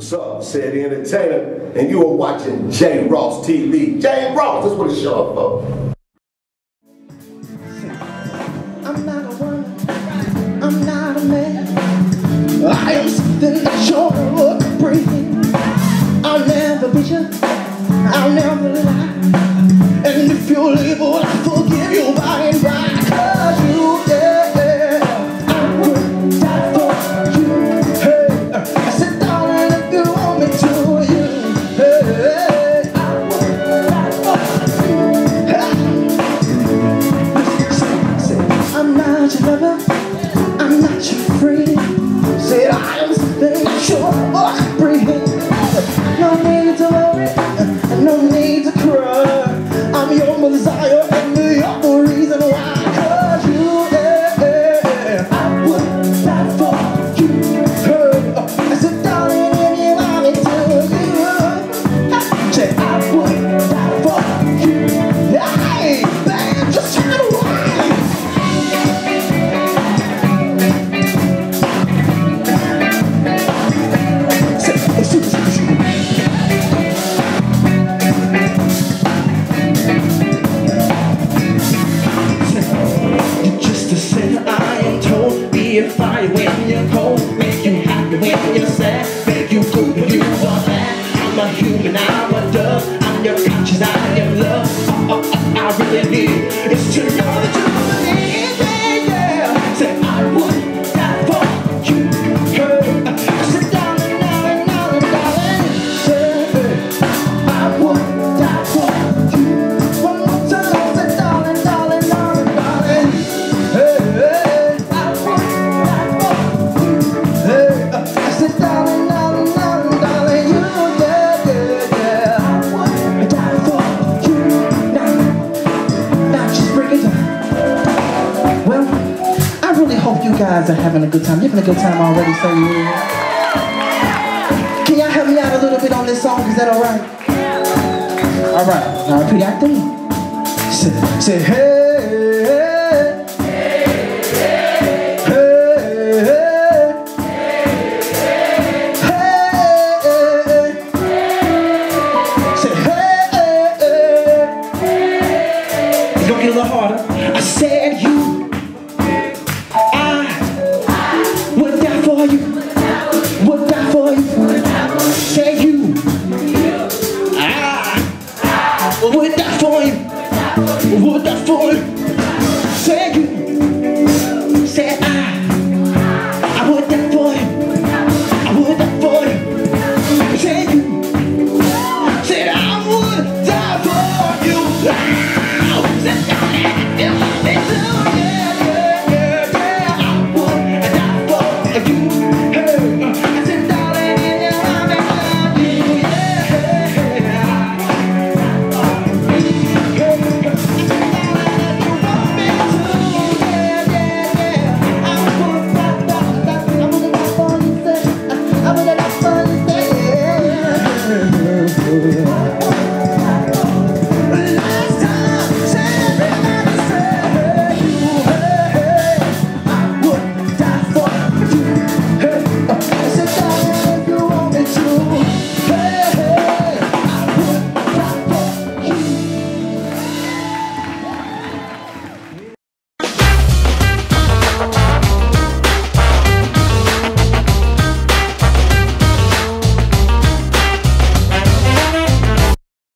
said the entertainer, and you are watching J. Ross TV. J. Ross, that's what it's short for. I'm not a woman, I'm not a man. I am something that you're breathing. I'll never beat you, I'll never lie. And if you're able, I'll fire when you're guys are having a good time. You're having a good time already, say yeah. Can y'all help me out a little bit on this song? Is that alright? Alright, now repeat after me. Say, say hey, hey, hey, hey, say hey, it's gonna get a little harder. I said you, for you, would die for you. Say you, I would die for you, would die for you. Say you,